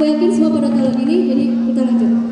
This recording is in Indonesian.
aku yakin semua pada tahu lagu ini jadi kita lanjut